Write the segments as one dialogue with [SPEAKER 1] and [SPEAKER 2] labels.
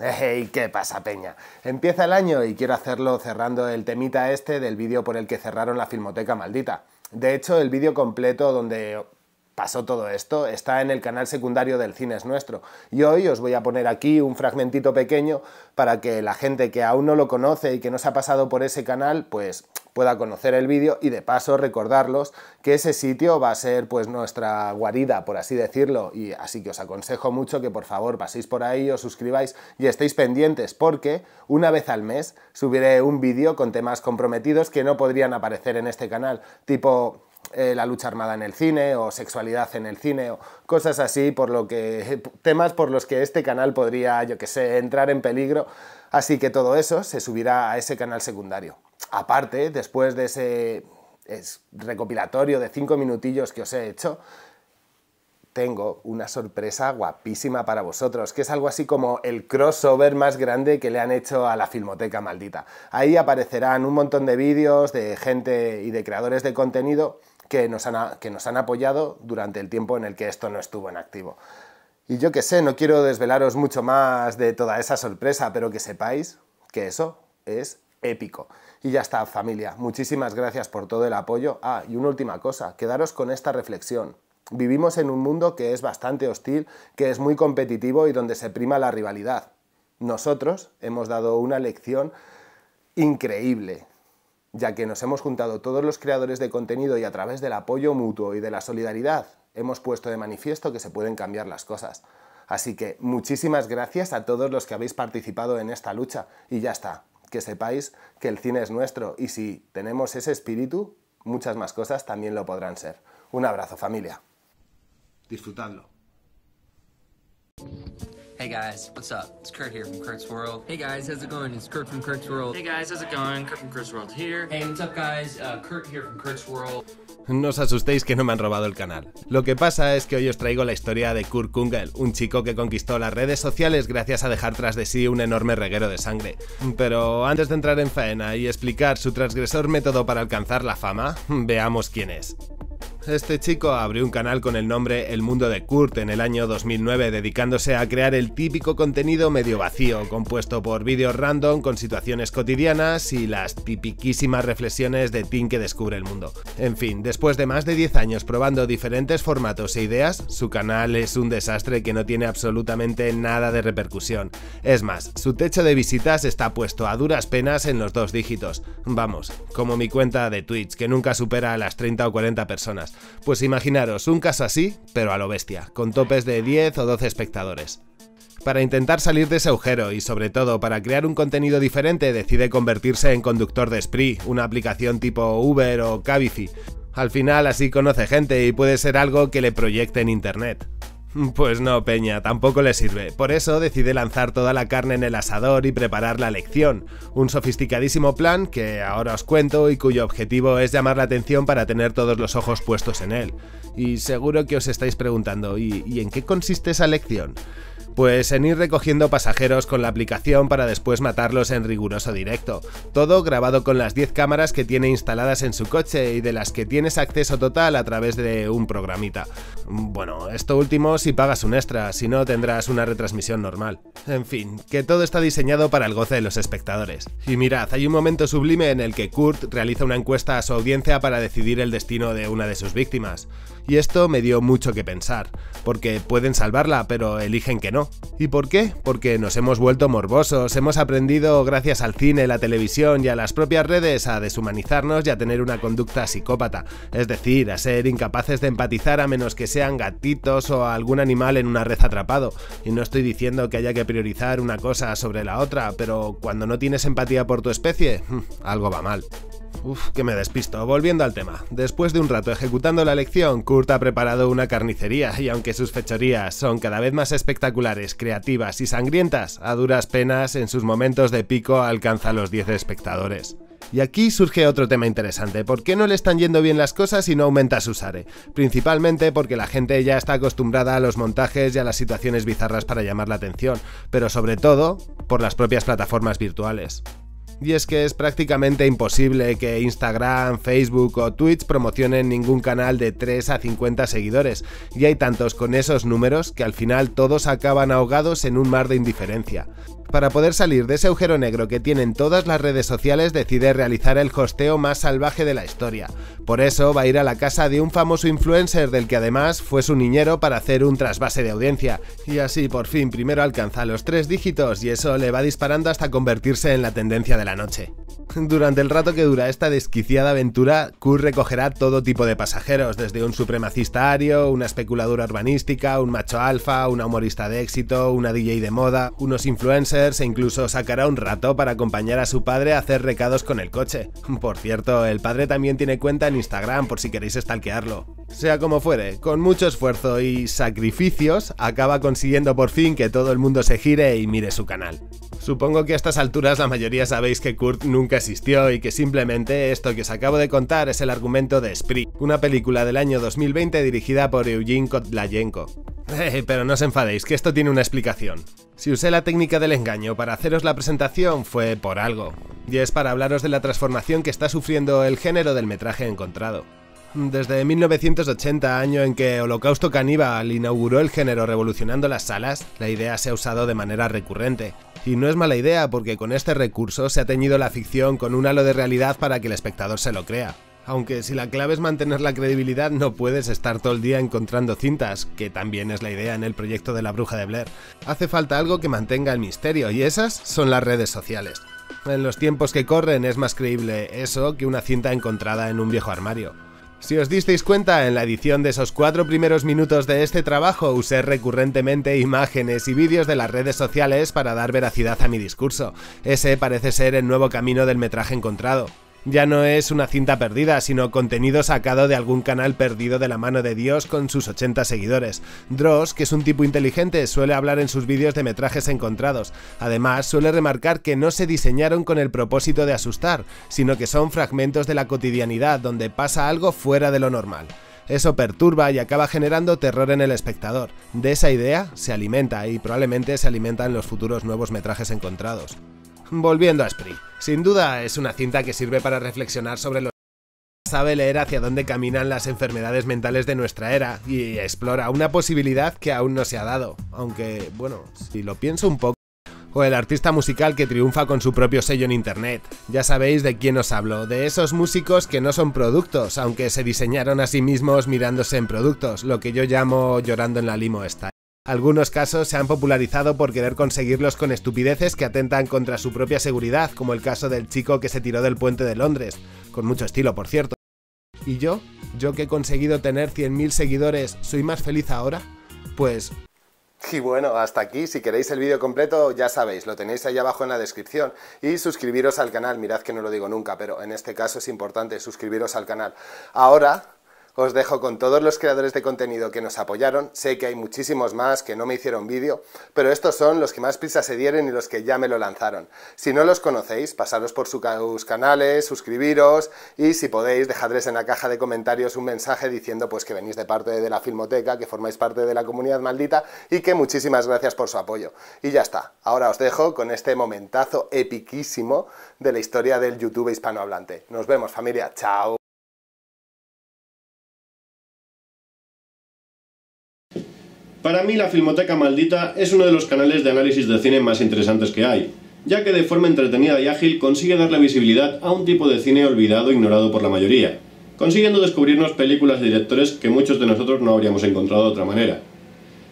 [SPEAKER 1] Hey, ¿qué pasa, Peña? Empieza el año y quiero hacerlo cerrando el temita este del vídeo por el que cerraron la Filmoteca Maldita. De hecho, el vídeo completo donde pasó todo esto está en el canal secundario del Cine es Nuestro. Y hoy os voy a poner aquí un fragmentito pequeño para que la gente que aún no lo conoce y que no se ha pasado por ese canal, pues pueda conocer el vídeo y de paso recordarlos que ese sitio va a ser pues nuestra guarida, por así decirlo, y así que os aconsejo mucho que por favor paséis por ahí, os suscribáis y estéis pendientes porque una vez al mes subiré un vídeo con temas comprometidos que no podrían aparecer en este canal, tipo eh, la lucha armada en el cine o sexualidad en el cine o cosas así por lo que temas por los que este canal podría yo que sé entrar en peligro. Así que todo eso se subirá a ese canal secundario Aparte, después de ese recopilatorio de cinco minutillos que os he hecho, tengo una sorpresa guapísima para vosotros, que es algo así como el crossover más grande que le han hecho a la Filmoteca Maldita. Ahí aparecerán un montón de vídeos de gente y de creadores de contenido que nos, han, que nos han apoyado durante el tiempo en el que esto no estuvo en activo. Y yo que sé, no quiero desvelaros mucho más de toda esa sorpresa, pero que sepáis que eso es épico. Y ya está, familia. Muchísimas gracias por todo el apoyo. Ah, y una última cosa, quedaros con esta reflexión. Vivimos en un mundo que es bastante hostil, que es muy competitivo y donde se prima la rivalidad. Nosotros hemos dado una lección increíble, ya que nos hemos juntado todos los creadores de contenido y a través del apoyo mutuo y de la solidaridad hemos puesto de manifiesto que se pueden cambiar las cosas. Así que muchísimas gracias a todos los que habéis participado en esta lucha y ya está que sepáis que el cine es nuestro y si tenemos ese espíritu, muchas más cosas también lo podrán ser. Un abrazo familia. Disfrutadlo.
[SPEAKER 2] Hey guys, what's up? It's Kurt here from Kurt's World. Hey guys, how's it going? It's Kurt from Kurt's World.
[SPEAKER 3] Hey guys, how's it going? Kurt from Kurt's World here.
[SPEAKER 2] Hey, what's up guys? Uh, Kurt here from Kurt's World.
[SPEAKER 1] No os asustéis que no me han robado el canal. Lo que pasa es que hoy os traigo la historia de Kurt Kungel, un chico que conquistó las redes sociales gracias a dejar tras de sí un enorme reguero de sangre. Pero antes de entrar en faena y explicar su transgresor método para alcanzar la fama, veamos quién es. Este chico abrió un canal con el nombre El Mundo de Kurt en el año 2009 dedicándose a crear el típico contenido medio vacío, compuesto por vídeos random con situaciones cotidianas y las tipiquísimas reflexiones de Tim que descubre el mundo. En fin, después de más de 10 años probando diferentes formatos e ideas, su canal es un desastre que no tiene absolutamente nada de repercusión. Es más, su techo de visitas está puesto a duras penas en los dos dígitos. Vamos, como mi cuenta de Twitch, que nunca supera a las 30 o 40 personas. Pues imaginaros un caso así, pero a lo bestia, con topes de 10 o 12 espectadores. Para intentar salir de ese agujero y sobre todo para crear un contenido diferente decide convertirse en conductor de Spree, una aplicación tipo Uber o Cabify. Al final así conoce gente y puede ser algo que le proyecte en internet. Pues no, Peña, tampoco le sirve. Por eso decide lanzar toda la carne en el asador y preparar la lección. Un sofisticadísimo plan que ahora os cuento y cuyo objetivo es llamar la atención para tener todos los ojos puestos en él. Y seguro que os estáis preguntando, ¿y, ¿y en qué consiste esa lección? Pues en ir recogiendo pasajeros con la aplicación para después matarlos en riguroso directo. Todo grabado con las 10 cámaras que tiene instaladas en su coche y de las que tienes acceso total a través de un programita. Bueno, esto último si pagas un extra, si no tendrás una retransmisión normal. En fin, que todo está diseñado para el goce de los espectadores. Y mirad, hay un momento sublime en el que Kurt realiza una encuesta a su audiencia para decidir el destino de una de sus víctimas. Y esto me dio mucho que pensar, porque pueden salvarla, pero eligen que no. ¿Y por qué? Porque nos hemos vuelto morbosos, hemos aprendido gracias al cine, la televisión y a las propias redes a deshumanizarnos y a tener una conducta psicópata, es decir, a ser incapaces de empatizar a menos que sean gatitos o algún animal en una red atrapado. Y no estoy diciendo que haya que priorizar una cosa sobre la otra, pero cuando no tienes empatía por tu especie, algo va mal. Uf, que me despisto. Volviendo al tema. Después de un rato ejecutando la lección, Kurt ha preparado una carnicería y aunque sus fechorías son cada vez más espectaculares, creativas y sangrientas, a duras penas en sus momentos de pico alcanza los 10 espectadores. Y aquí surge otro tema interesante, ¿por qué no le están yendo bien las cosas y no aumenta su SARE? Principalmente porque la gente ya está acostumbrada a los montajes y a las situaciones bizarras para llamar la atención, pero sobre todo por las propias plataformas virtuales y es que es prácticamente imposible que Instagram, Facebook o Twitch promocionen ningún canal de 3 a 50 seguidores, y hay tantos con esos números que al final todos acaban ahogados en un mar de indiferencia. Para poder salir de ese agujero negro que tienen todas las redes sociales, decide realizar el hosteo más salvaje de la historia. Por eso va a ir a la casa de un famoso influencer del que además fue su niñero para hacer un trasvase de audiencia. Y así por fin primero alcanza los tres dígitos y eso le va disparando hasta convertirse en la tendencia de la noche. Durante el rato que dura esta desquiciada aventura, Kurt recogerá todo tipo de pasajeros, desde un supremacista ario, una especuladora urbanística, un macho alfa, una humorista de éxito, una DJ de moda, unos influencers e incluso sacará un rato para acompañar a su padre a hacer recados con el coche. Por cierto, el padre también tiene cuenta en Instagram por si queréis stalkearlo. Sea como fuere, con mucho esfuerzo y sacrificios, acaba consiguiendo por fin que todo el mundo se gire y mire su canal. Supongo que a estas alturas la mayoría sabéis que Kurt nunca existió y que simplemente esto que os acabo de contar es el argumento de Spree, una película del año 2020 dirigida por Eugene Kotlayenko. Eh, pero no os enfadéis, que esto tiene una explicación. Si usé la técnica del engaño para haceros la presentación fue por algo, y es para hablaros de la transformación que está sufriendo el género del metraje encontrado. Desde 1980, año en que Holocausto Caníbal inauguró el género revolucionando las salas, la idea se ha usado de manera recurrente. Y no es mala idea porque con este recurso se ha teñido la ficción con un halo de realidad para que el espectador se lo crea. Aunque si la clave es mantener la credibilidad no puedes estar todo el día encontrando cintas, que también es la idea en el proyecto de la bruja de Blair. Hace falta algo que mantenga el misterio y esas son las redes sociales. En los tiempos que corren es más creíble eso que una cinta encontrada en un viejo armario. Si os disteis cuenta, en la edición de esos cuatro primeros minutos de este trabajo usé recurrentemente imágenes y vídeos de las redes sociales para dar veracidad a mi discurso. Ese parece ser el nuevo camino del metraje encontrado. Ya no es una cinta perdida, sino contenido sacado de algún canal perdido de la mano de Dios con sus 80 seguidores. Dross, que es un tipo inteligente, suele hablar en sus vídeos de metrajes encontrados. Además, suele remarcar que no se diseñaron con el propósito de asustar, sino que son fragmentos de la cotidianidad donde pasa algo fuera de lo normal. Eso perturba y acaba generando terror en el espectador. De esa idea se alimenta y probablemente se alimentan los futuros nuevos metrajes encontrados. Volviendo a Spree. Sin duda es una cinta que sirve para reflexionar sobre lo sabe leer hacia dónde caminan las enfermedades mentales de nuestra era y explora una posibilidad que aún no se ha dado, aunque, bueno, si lo pienso un poco, o el artista musical que triunfa con su propio sello en internet. Ya sabéis de quién os hablo, de esos músicos que no son productos, aunque se diseñaron a sí mismos mirándose en productos, lo que yo llamo llorando en la limo style. Algunos casos se han popularizado por querer conseguirlos con estupideces que atentan contra su propia seguridad, como el caso del chico que se tiró del puente de Londres, con mucho estilo por cierto. ¿Y yo? ¿Yo que he conseguido tener 100.000 seguidores, soy más feliz ahora? Pues... Y bueno, hasta aquí, si queréis el vídeo completo ya sabéis, lo tenéis ahí abajo en la descripción y suscribiros al canal, mirad que no lo digo nunca, pero en este caso es importante suscribiros al canal. Ahora os dejo con todos los creadores de contenido que nos apoyaron. Sé que hay muchísimos más que no me hicieron vídeo, pero estos son los que más prisa se dieron y los que ya me lo lanzaron. Si no los conocéis, pasaros por sus canales, suscribiros y si podéis, dejadles en la caja de comentarios un mensaje diciendo pues que venís de parte de la Filmoteca, que formáis parte de la comunidad maldita y que muchísimas gracias por su apoyo. Y ya está. Ahora os dejo con este momentazo epiquísimo de la historia del YouTube hispanohablante. Nos vemos familia. Chao.
[SPEAKER 4] Para mí la Filmoteca Maldita es uno de los canales de análisis de cine más interesantes que hay, ya que de forma entretenida y ágil consigue darle visibilidad a un tipo de cine olvidado e ignorado por la mayoría, consiguiendo descubrirnos películas de directores que muchos de nosotros no habríamos encontrado de otra manera.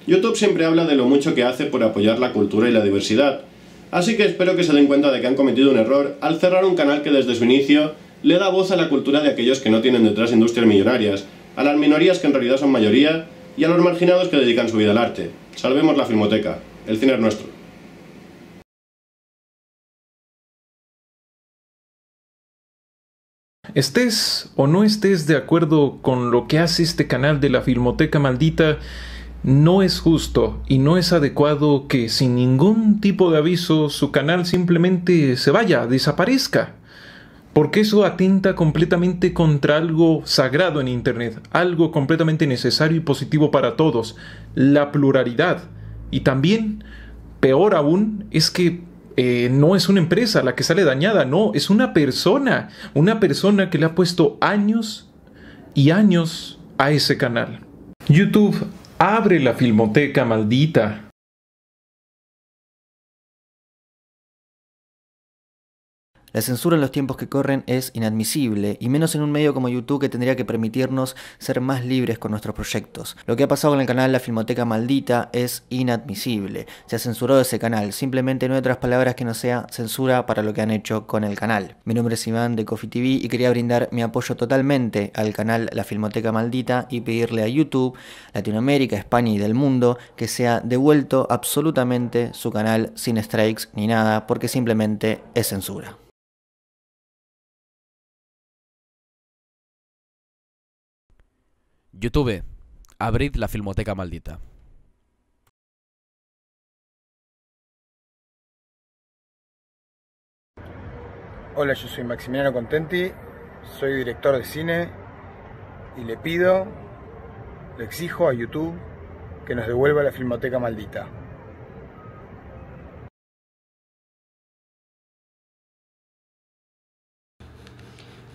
[SPEAKER 4] YouTube siempre habla de lo mucho que hace por apoyar la cultura y la diversidad, así que espero que se den cuenta de que han cometido un error al cerrar un canal que desde su inicio le da voz a la cultura de aquellos que no tienen detrás industrias millonarias, a las minorías que en realidad son mayoría y a los marginados que dedican su vida al arte. Salvemos la filmoteca. El cine es nuestro.
[SPEAKER 5] Estés o no estés de acuerdo con lo que hace este canal de la Filmoteca Maldita, no es justo y no es adecuado que sin ningún tipo de aviso su canal simplemente se vaya, desaparezca porque eso atenta completamente contra algo sagrado en Internet, algo completamente necesario y positivo para todos, la pluralidad. Y también, peor aún, es que eh, no es una empresa la que sale dañada, no, es una persona, una persona que le ha puesto años y años a ese canal. YouTube abre la filmoteca maldita
[SPEAKER 6] La censura en los tiempos que corren es inadmisible, y menos en un medio como YouTube que tendría que permitirnos ser más libres con nuestros proyectos. Lo que ha pasado con el canal La Filmoteca Maldita es inadmisible. Se ha censurado ese canal, simplemente no hay otras palabras que no sea censura para lo que han hecho con el canal. Mi nombre es Iván de Coffee TV y quería brindar mi apoyo totalmente al canal La Filmoteca Maldita y pedirle a YouTube, Latinoamérica, España y del mundo que sea devuelto absolutamente su canal sin strikes ni nada, porque simplemente es censura.
[SPEAKER 7] YouTube, abrid la Filmoteca Maldita.
[SPEAKER 8] Hola, yo soy Maximiliano Contenti, soy director de cine y le pido, le exijo a YouTube que nos devuelva la Filmoteca Maldita.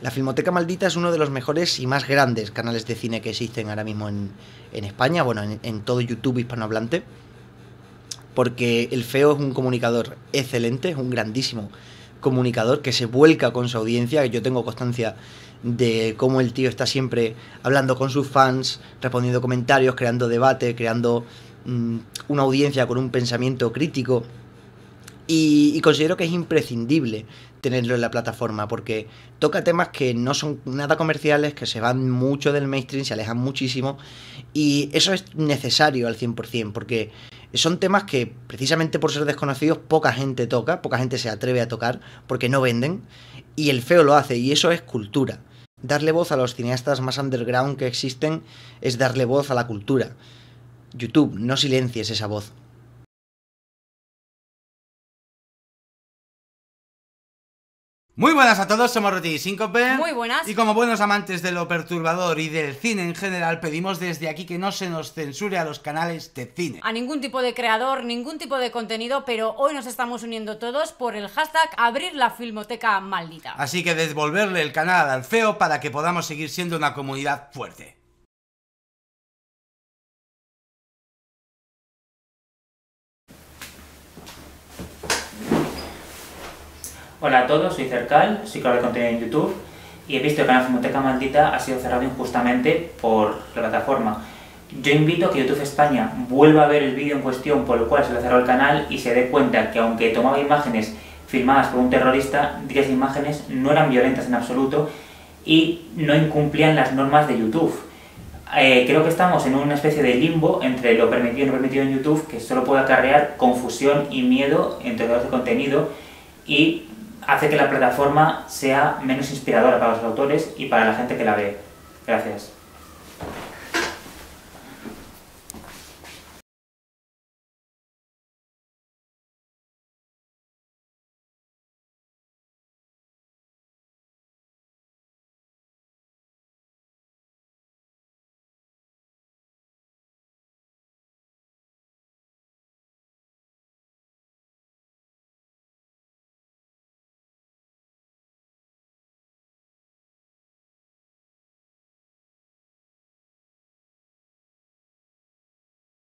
[SPEAKER 9] La Filmoteca Maldita es uno de los mejores y más grandes canales de cine que existen ahora mismo en, en España, bueno, en, todo YouTube hispanohablante, porque el Feo es un comunicador excelente, es un grandísimo comunicador que se vuelca con su audiencia, yo tengo constancia de cómo el tío está siempre hablando con sus fans, respondiendo comentarios, creando debate, creando mmm, una audiencia con un pensamiento crítico. Y, considero que es imprescindible tenerlo en la plataforma porque toca temas que no son nada comerciales, que se van mucho del mainstream, se alejan muchísimo y eso es necesario al 100% porque son temas que precisamente por ser desconocidos poca gente toca, poca gente se atreve a tocar porque no venden y el feo lo hace y eso es cultura. Darle voz a los cineastas más underground que existen es darle voz a la cultura. YouTube, no silencies esa voz.
[SPEAKER 10] Muy buenas a todos, somos Roti y Síncope.
[SPEAKER 11] Muy buenas.
[SPEAKER 10] Y como buenos amantes de lo perturbador y del cine en general, pedimos desde aquí que no se nos censure a los canales de cine.
[SPEAKER 11] A ningún tipo de creador, ningún tipo de contenido, pero hoy nos estamos uniendo todos por el hashtag abrir la filmoteca maldita.
[SPEAKER 10] Así que devolverle el canal al feo para que podamos seguir siendo una comunidad fuerte.
[SPEAKER 12] Hola a todos, soy Cercal, soy creador de contenido en YouTube y he visto que el canal Filmoteca Maldita ha sido cerrado injustamente por la plataforma. Yo invito a que YouTube España vuelva a ver el vídeo en cuestión por el cual se le cerró el canal y se dé cuenta que aunque tomaba imágenes filmadas por un terrorista, dichas imágenes no eran violentas en absoluto y no incumplían las normas de YouTube. Eh, creo que estamos en una especie de limbo entre lo permitido y no permitido en YouTube que solo puede acarrear confusión y miedo entre los de contenido y hace que la plataforma sea menos inspiradora para los autores y para la gente que la ve. Gracias.